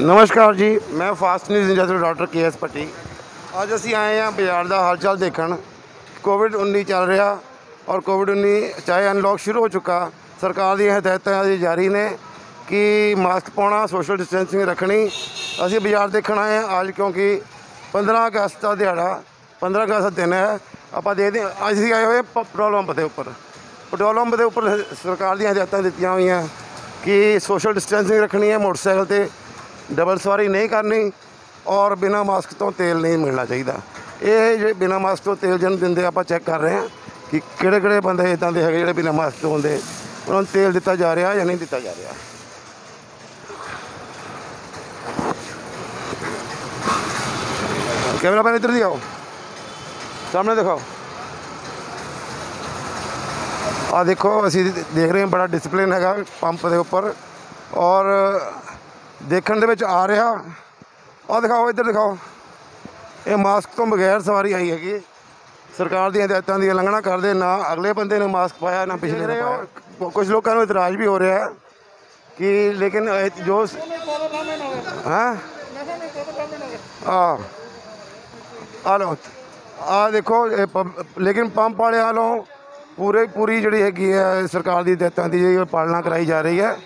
ਨਮਸਕਾਰ ਜੀ, ਮੈਂ ਫਾਸਟ ਨਿਊਜ਼ ਇੰਜਸਟਰ ਡਾਕਟਰ ਕੇ ਐਸ ਪੱਟੀ ਅੱਜ ਅਸੀਂ ਆਏ ਹਾਂ ਬਾਜ਼ਾਰ ਦਾ ਹਾਲਚਾਲ ਦੇਖਣ। ਕੋਵਿਡ 19 ਚੱਲ ਰਿਹਾ ਔਰ ਕੋਵਿਡ 19 ਚਾਹੇ ਅਨਲੌਕ ਸ਼ੁਰੂ ਹੋ ਚੁੱਕਾ, ਸਰਕਾਰ ਦੀਆਂ ਹਦਾਇਤਾਂ ਅਜੇ ਜਾਰੀ ਨੇ ਕਿ ਮਾਸਕ ਪਾਉਣਾ ਸੋਸ਼ਲ ਡਿਸਟੈਂਸਿੰਗ ਰੱਖਣੀ। ਅਸੀਂ ਬਾਜ਼ਾਰ ਦੇਖਣ ਆਏ ਹਾਂ ਅੱਜ ਕਿਉਂਕਿ 15 ਅਗਸਤ ਦਾ ਦਿਹਾੜਾ 15 ਅਗਸਤ ਦਾ ਦਿਨ ਹੈ। ਆਪਾਂ ਦੇਖਦੇ ਹਾਂ, ਅੱਜ ਅਸੀਂ ਆਏ ਹੋਏ ਪ- ਪੈਟਰੋਲ ਪੰਪ ਦੇ ਉੱਪਰ। ਪੈਟਰੋਲ ਪੰਪ ਦੇ ਉੱਪਰ ਸਰਕਾਰ ਦੀਆਂ ਹਦਾਇਤਾਂ ਦਿੱਤੀਆਂ ਹੋਈਆਂ ਕਿ ਸੋਸ਼ਲ ਡਿਸਟੈਂਸਿੰਗ ਰੱਖਣੀ ਹੈ ਮੋਟਰਸਾਈਕਲ ਤੇ। ਡਬਲ ਸਵਾਰੀ ਨਹੀਂ ਕਰਨੀ ਔਰ ਬਿਨਾ ਮਾਸਕ ਤੋਂ ਤੇਲ ਨਹੀਂ ਮਿਲਣਾ ਚਾਹੀਦਾ। ਇਹ ਜਿਹੜੇ ਬਿਨਾ ਮਾਸਕ ਤੋਂ ਤੇਲ ਜਨ ਦਿੰਦੇ ਆਪਾਂ ਚੈੱਕ ਕਰ ਰਹੇ ਹਾਂ ਕਿ ਕਿਹੜੇ ਕਿਹੜੇ ਬੰਦੇ ਇਦਾਂ ਦੇ ਹੈਗੇ ਜਿਹੜੇ ਬਿਨਾ ਮਾਸਕ ਤੋਂ ਹੁੰਦੇ। ਉਹਨਾਂ ਨੂੰ ਤੇਲ ਦਿੱਤਾ ਜਾ ਰਿਹਾ ਜਾਂ ਨਹੀਂ ਦਿੱਤਾ ਜਾ ਰਿਹਾ। ਕੈਮਰਾਮੈਨ ਇੱਧਰ ਦੀ ਆਓ ਸਾਹਮਣੇ ਦਿਖਾਓ। ਆ ਦੇਖੋ, ਅਸੀਂ ਦੇਖ ਰਹੇ ਹਾਂ ਬੜਾ ਡਿਸਪਲਿਨ ਹੈਗਾ ਪੰਪ ਦੇ ਉੱਪਰ। ਔਰ ਦੇਖਣ ਦੇ ਵਿੱਚ ਆ ਰਿਹਾ। ਆ ਦਿਖਾਓ ਇੱਧਰ ਦਿਖਾਓ। ਇਹ ਮਾਸਕ ਤੋਂ ਬਗੈਰ ਸਵਾਰੀ ਆਈ ਹੈਗੀ। ਸਰਕਾਰ ਦੀਆਂ ਹਦਾਇਤਾਂ ਦੀ ਉਲੰਘਣਾ ਕਰਦੇ ਨਾ ਅਗਲੇ ਬੰਦੇ ਨੇ ਮਾਸਕ ਪਾਇਆ ਨਾ ਪਿਛਲੇ ਨੇ ਪਾਇਆ। ਕੁਝ ਲੋਕਾਂ ਨੂੰ ਇਤਰਾਜ਼ ਵੀ ਹੋ ਰਿਹਾ ਹੈ ਕਿ ਲੇਕਿਨ ਜੋ ਹਾਂ? ਆ ਆ ਲਓ। ਆ ਦੇਖੋ ਲੇਕਿਨ ਪੰਪ ਵਾਲੇ ਵੱਲੋਂ ਪੂਰੇ ਪੂਰੀ ਜਿਹੜੀ ਹੈਗੀ ਹੈ ਸਰਕਾਰ ਦੀ ਹਦਾਇਤਾਂ ਦੀ ਜਿਹੜੀ ਪਾਲਣਾ ਕਰਾਈ ਜਾ ਰਹੀ ਹੈ।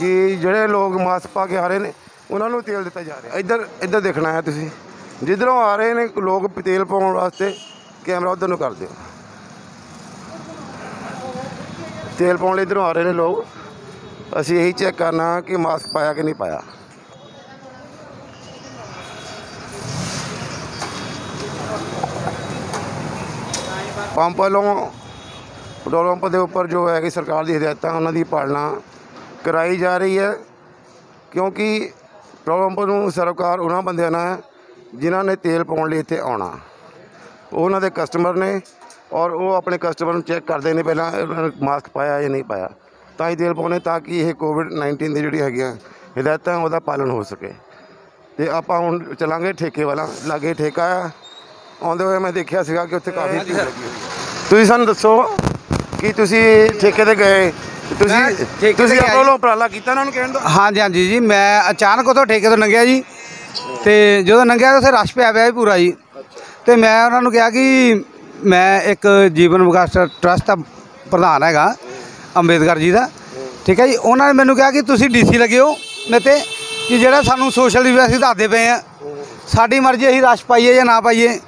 ਕਿ ਜਿਹੜੇ ਲੋਕ ਮਾਸਕ ਪਾ ਕੇ ਆ ਰਹੇ ਨੇ, ਉਹਨਾਂ ਨੂੰ ਤੇਲ ਦਿੱਤਾ ਜਾ ਰਿਹਾ। ਇੱਧਰ ਇੱਧਰ ਦੇਖਣਾ ਹੈ ਤੁਸੀਂ। ਜਿੱਧਰੋਂ ਆ ਰਹੇ ਨੇ, ਲੋਕ ਤੇਲ ਪਾਉਣ ਵਾਸਤੇ ਕੈਮਰਾ ਉਧਰ ਨੂੰ ਕਰ ਦਿਓ। ਤੇਲ ਪਾਉਣ ਲਈ ਇੱਧਰੋਂ ਆ ਰਹੇ ਨੇ ਲੋਕ। ਅਸੀਂ ਇਹੀ ਚੈੱਕ ਕਰਨਾ ਕਿ ਮਾਸਕ ਪਾਇਆ ਕਿ ਨਹੀਂ ਪਾਇਆ। ਪੰਪ ਵੱਲੋਂ, ਪੈਟਰੋਲ ਪੰਪ ਦੇ ਉੱਪਰ ਜੋ ਹੈ ਕਿ ਸਰਕਾਰ ਦੀ ਹਦਾਇਤਾਂ, ਉਹਨਾਂ ਦੀ ਪਾਲਣਾ ਕਰਾਈ ਜਾ ਰਹੀ ਹੈ ਕਿਉਂਕਿ ਪੰਪ ਨੂੰ ਸਰਕਾਰ ਉਹਨਾਂ ਬੰਦਿਆਂ ਨਾਲ ਹੈ ਜਿਨ੍ਹਾਂ ਨੇ ਤੇਲ ਪਾਉਣ ਲਈ ਇੱਥੇ ਆਉਣਾ। ਉਹ ਉਹਨਾਂ ਦੇ ਕਸਟਮਰ ਨੇ ਔਰ ਉਹ ਆਪਣੇ ਕਸਟਮਰ ਨੂੰ ਚੈੱਕ ਕਰਦੇ ਨੇ ਪਹਿਲਾਂ ਉਹਨਾਂ ਨੇ ਮਾਸਕ ਪਾਇਆ ਜਾਂ ਨਹੀਂ ਪਾਇਆ। ਤਾਂ ਹੀ ਤੇਲ ਪਾਉਣੇ ਤਾਂ ਕਿ ਇਹ ਕੋਵਿਡ 19 ਦੀ ਜਿਹੜੀ ਹੈਗੀਆਂ ਹਦਾਇਤਾਂ ਉਹਦਾ ਪਾਲਣ ਹੋ ਸਕੇ। ਤੇ ਆਪਾਂ ਹੁਣ ਚਲਾਂਗੇ ਠੇਕੇ ਵਾਲਾ ਲਾਗੇ ਠੇਕਾ ਆ। ਆਉਂਦੇ ਹੋਏ ਮੈਂ ਦੇਖਿਆ ਸੀਗਾ ਕਿ ਉੱਥੇ ਕਾਫੀ ਭੀੜ ਲੱਗੀ ਹੋਈ ਹੈ। ਤੁਸੀਂ ਸਾਨੂੰ ਦੱਸੋ ਕਿ ਤੁਸੀਂ ਠੇਕੇ ਤੇ ਗਏ ਤੁਸੀਂ ਤੁਸੀਂ ਗਿਆ ਆਪਾਂ ਵੱਲੋਂ ਉਪਰਾਲਾ ਕੀਤਾ ਉਹਨਾਂ ਨੂੰ ਕਹਿਣ ਦਾ? ਹਾਂਜੀ ਹਾਂਜੀ ਜੀ ਮੈਂ ਅਚਾਨਕ ਉਥੋਂ ਠੇਕੇ ਤੋਂ ਲੰਘਿਆ ਜੀ। ਤੇ ਜਦੋਂ ਲੰਘਿਆ ਤਾਂ ਉੱਥੇ ਰਸ਼ ਪਿਆ ਪਿਆ ਸੀ ਪੂਰਾ ਜੀ। ਤੇ ਮੈਂ ਉਹਨਾਂ ਨੂੰ ਕਿਹਾ ਕਿ ਮੈਂ ਇੱਕ ਜੀਵਨ ਵਿਕਾਸ ਟਰਸਟ ਦਾ ਪ੍ਰਧਾਨ ਹੈਗਾ ਅੰਬੇਦਕਰ ਜੀ ਦਾ। ਠੀਕ ਹੈ ਜੀ ਉਹਨਾਂ ਨੇ ਮੈਨੂੰ ਕਿਹਾ ਕਿ ਤੁਸੀਂ ਡੀਸੀ ਲੱਗੇ ਹੋ ਮੇਰੇ ਤੇ ਕਿ ਜਿਹੜਾ ਸਾਨੂੰ ਸੋਸ਼ਲ ਡਿਸਟੈਂਸਿੰਗ ਦੱਸਦੇ ਪਏ ਆ ਸਾਡੀ ਮਰਜ਼ੀ ਅਸੀਂ ਰਸ਼ ਪਾਈਏ ਜਾਂ ਨਾ ਪਾਈਏ।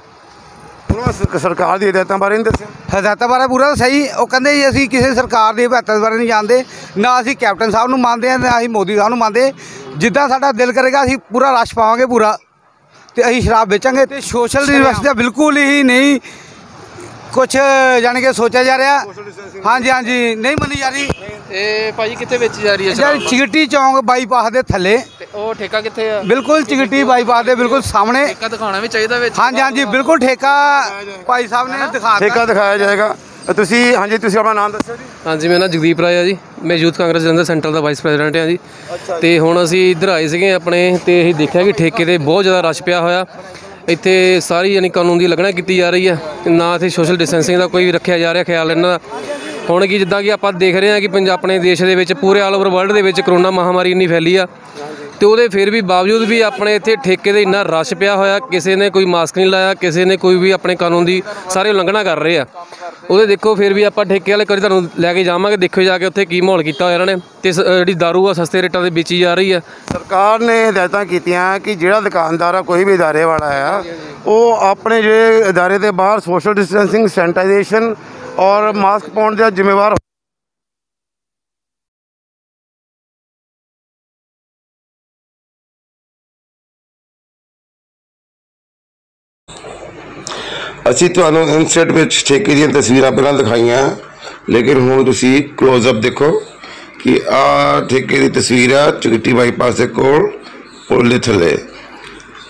ਉਹਨਾਂ ਸ- ਸਰਕਾਰ ਦੀ ਹਦਾਇਤਾਂ ਬਾਰੇ ਨਹੀਂ ਦੱਸਿਆ? ਹਦਾਇਤਾਂ ਬਾਰੇ ਪੂਰਾ ਤਾਂ ਸਹੀ ਉਹ ਕਹਿੰਦੇ ਜੀ ਅਸੀਂ ਕਿਸੇ ਸਰਕਾਰ ਦੀ ਹਦਾਇਤਾਂ ਬਾਰੇ ਨਹੀਂ ਜਾਣਦੇ ਨਾ ਅਸੀਂ ਕੈਪਟਨ ਸਾਹਿਬ ਨੂੰ ਮੰਨਦੇ ਹਾਂ ਨਾ ਅਸੀਂ ਮੋਦੀ ਸਾਹਿਬ ਨੂੰ ਮੰਨਦੇ। ਜਿੱਦਾਂ ਸਾਡਾ ਦਿਲ ਕਰੇਗਾ ਅਸੀਂ ਪੂਰਾ ਰਸ਼ ਪਾਵਾਂਗੇ ਪੂਰਾ। ਤੇ ਅਸੀਂ ਸ਼ਰਾਬ ਵੇਚਾਂਗੇ। ਤੇ ਸੋਸ਼ਲ ਯੂਨੀਵਰਸਿਟੀ ਦਾ ਬਿਲਕੁਲ ਹੀ ਨਹੀਂ ਕੁਝ ਜਾਣੀ ਕਿ ਸੋਚਿਆ ਜਾ ਰਿਹਾ। ਹਾਂਜੀ ਹਾਂਜੀ। ਨਹੀਂ ਮੰਨੀ ਜਾ ਰਹੀ। ਇਹ ਭਾਜੀ ਕਿੱਥੇ ਵੇਚੀ ਜਾ ਰਹੀ ਹੈ ਯਾਰ ਸ਼ਰਾਬ? ਚਿਗਟੀ ਚੌਂਕ ਬਾਈਪਾਸ ਦੇ ਥੱਲੇ। ਤੇ ਉਹ ਠੇਕਾ ਕਿੱਥੇ ਆ? ਬਿਲਕੁਲ ਚਿਗਟੀ ਬਾਈਪਾਸ ਦੇ ਬਿਲਕੁਲ ਸਾਹਮਣੇ। ਠੇਕਾ ਦਿਖਾਉਣਾ ਵੀ ਚਾਹੀਦਾ ਵਿੱਚ। ਹਾਂਜੀ ਹਾਂਜੀ ਬਿਲਕੁਲ ਠੇਕਾ ਭਾਈ ਸਾਹਿਬ ਨੇ ਦਿਖਾ ਦਿੱਤਾ ਠੇਕਾ ਦਿਖਾਇਆ ਜਾਏਗਾ। ਅ, ਤੁਸੀਂ ਹਾਂਜੀ ਤੁਸੀਂ ਆਪਣਾ ਨਾਮ ਦੱਸੋ ਜੀ। ਹਾਂਜੀ ਮੇਰਾ ਨਾਮ ਜਗਦੀਪ ਰਾਏ ਆ ਜੀ। ਮੈਂ ਯੂਥ ਕਾਂਗਰਸ ਜਨਰਲ ਸੈਂਟਰ ਦਾ ਵਾਈਸ ਪ੍ਰੈਜ਼ੀਡੈਂਟ ਹਾਂ ਜੀ। ਤੇ ਹੁਣ ਅਸੀਂ ਇੱਧਰ ਆਏ ਸੀਗੇ ਆਪਣੇ ਤੇ ਅਸੀਂ ਦੇਖਿਆ ਕਿ ਠੇਕੇ ਤੇ ਬਹੁਤ ਜ਼ਿਆਦਾ ਰਸ਼ ਪਿਆ ਹੋਇਆ। ਇੱਥੇ ਸਾਰੀ ਯਾਨੀ ਕਾਨੂੰਨ ਦੀ ਲਗਣਾ ਕੀਤੀ ਜਾ ਰਹੀ ਹੈ। ਨਾ ਇੱਥੇ ਸੋਸ਼ਲ ਡਿਸਟੈਂਸਿੰਗ ਦਾ ਕੋਈ ਰੱਖਿਆ ਜਾ ਰਿਹਾ ਖਿਆਲ ਇਹਨਾਂ ਦਾ। ਹੁਣ ਕੀ ਜਿੱਦਾਂ ਕਿ ਆਪਾਂ ਦੇਖ ਰਹੇ ਹਾਂ ਕਿ ਪੰਜਾਬ ਆਪਣੇ ਦੇਸ਼ ਦੇ ਵਿੱਚ ਪੂਰੇ ਆਲ ਓਵਰ ਵਰਲਡ ਦੇ ਵਿੱਚ ਕਰੋਨਾ ਮਹਾਮਾਰੀ ਇੰਨੀ ਫੈਲੀ ਆ। ਤੇ ਉਹਦੇ ਫਿਰ ਵੀ ਬਾਵਜੂਦ ਵੀ ਆਪਣੇ ਇੱਥੇ ਠੇਕੇ ਦੇ ਇੰਨਾ ਰਸ਼ ਪਿਆ ਹੋਇਆ, ਕਿਸੇ ਨੇ ਕੋਈ ਮਾਸਕ ਨਹੀਂ ਲਾਇਆ, ਕਿਸੇ ਨੇ ਕੋਈ ਵੀ ਆਪਣੇ ਕਾਨੂੰਨ ਦੀ ਸਾਰੇ ਉਲੰਘਣਾ ਕਰ ਰਹੇ ਆ। ਉਹਦੇ ਦੇਖੋ ਫਿਰ ਵੀ ਆਪਾਂ ਠੇਕੇ ਵਾਲੇ ਕਰੀ ਤੁਹਾਨੂੰ ਲੈ ਕੇ ਜਾਵਾਂਗੇ ਦੇਖੋ ਜਾ ਕੇ ਉੱਥੇ ਕੀ ਮਾਹੌਲ ਕੀਤਾ ਹੋਇਆ ਇਹਨਾਂ ਨੇ ਤੇ ਸ- ਜਿਹੜੀ ਦਾਰੂ ਆ, ਸਸਤੇ ਰੇਟਾਂ ਤੇ ਵੇਚੀ ਜਾ ਰਹੀ ਆ। ਸਰਕਾਰ ਨੇ ਹਦਾਇਤਾਂ ਕੀਤੀਆਂ ਕਿ ਜਿਹੜਾ ਦੁਕਾਨਦਾਰ ਆ, ਕੋਈ ਵੀ ਇਦਾਰੇ ਵਾਲਾ ਆ, ਉਹ ਆਪਣੇ ਜਿਹੜੇ ਇਦਾਰੇ ਦੇ ਬਾਹਰ ਸੋਸ਼ਲ ਡਿਸਟੈਂਸਿੰਗ ਸੈਨੀਟਾਈਜੇਸ਼ਨ ਔਰ ਮਾਸਕ ਪਾਉਣ ਦਾ ਜ਼ਿੰਮੇਵਾਰ ਅਸੀਂ ਤੁਹਾਨੂੰ ਇਨਸੈਟ ਵਿੱਚ ਠੇਕੇ ਦੀਆਂ ਤਸਵੀਰਾਂ ਪਹਿਲਾਂ ਦਿਖਾਈਆਂ, ਲੇਕਿਨ ਹੁਣ ਤੁਸੀਂ ক্লোਜ਼ ਅਪ ਦੇਖੋ ਕਿ ਆ ਠੇਕੇ ਦੀ ਤਸਵੀਰ ਆ ਚਗਟੀ ਬਾਈਪਾਸ ਦੇ ਕੋਲ, ਪੁਲ ਥੱਲੇ।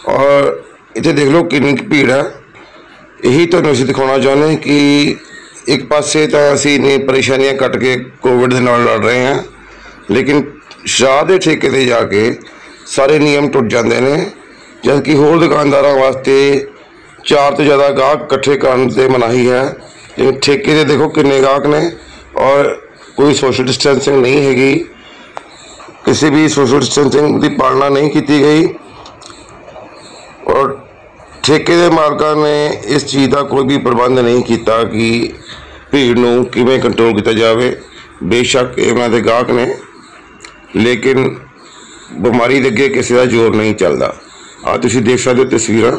ਔਰ ਇੱਥੇ ਦੇਖ ਲਓ ਕਿੰਨੀ ਕੁ ਭੀੜ ਆ। ਇਹੀ ਤੁਹਾਨੂੰ ਅਸੀਂ ਦਿਖਾਉਣਾ ਚਾਹੁੰਦੇ ਕਿ ਇੱਕ ਪਾਸੇ ਤਾਂ ਅਸੀਂ ਨੇ ਪਰੇਸ਼ਾਨੀਆਂ ਕੱਟ ਕੇ ਕੋਵਿਡ ਦੇ ਨਾਲ ਲੜ ਰਹੇ ਹਾਂ, ਲੇਕਿਨ ਸ਼ਰਾਬ ਦੇ ਠੇਕੇ ਤੇ ਜਾ ਕੇ ਸਾਰੇ ਨਿਯਮ ਟੁੱਟ ਜਾਂਦੇ ਨੇ ਜਦ ਕਿ ਹੋਰ ਦੁਕਾਨਦਾਰਾਂ ਵਾਸਤੇ ਚਾਰ ਤੋਂ ਜ਼ਿਆਦਾ ਗਾਹਕ ਇਕੱਠੇ ਕਰਨ ਤੇ ਮਨਾਹੀ ਹੈ। ਜਿਵੇਂ ਠੇਕੇ ਤੇ ਦੇਖੋ ਕਿੰਨੇ ਗਾਹਕ ਨੇ ਔਰ ਕੋਈ ਸੋਸ਼ਲ ਡਿਸਟੈਂਸਿੰਗ ਨਹੀਂ ਹੈਗੀ। ਕਿਸੇ ਵੀ ਸੋਸ਼ਲ ਡਿਸਟੈਂਸਿੰਗ ਦੀ ਪਾਲਣਾ ਨਹੀਂ ਕੀਤੀ ਗਈ। ਔਰ ਠੇਕੇ ਦੇ ਮਾਲਕਾਂ ਨੇ ਇਸ ਚੀਜ਼ ਦਾ ਕੋਈ ਵੀ ਪ੍ਰਬੰਧ ਨਹੀਂ ਕੀਤਾ ਕਿ ਭੀੜ ਨੂੰ ਕਿਵੇਂ ਕੰਟਰੋਲ ਕੀਤਾ ਜਾਵੇ। ਬੇਸ਼ੱਕ ਇਹਨਾਂ ਦੇ ਗਾਹਕ ਨੇ। ਲੇਕਿਨ ਬਿਮਾਰੀ ਦੇ ਅੱਗੇ ਕਿਸੇ ਦਾ ਜ਼ੋਰ ਨਹੀਂ ਚੱਲਦਾ। ਆ ਤੁਸੀਂ ਦੇਖ ਸਕਦੇ ਹੋ ਤਸਵੀਰਾਂ।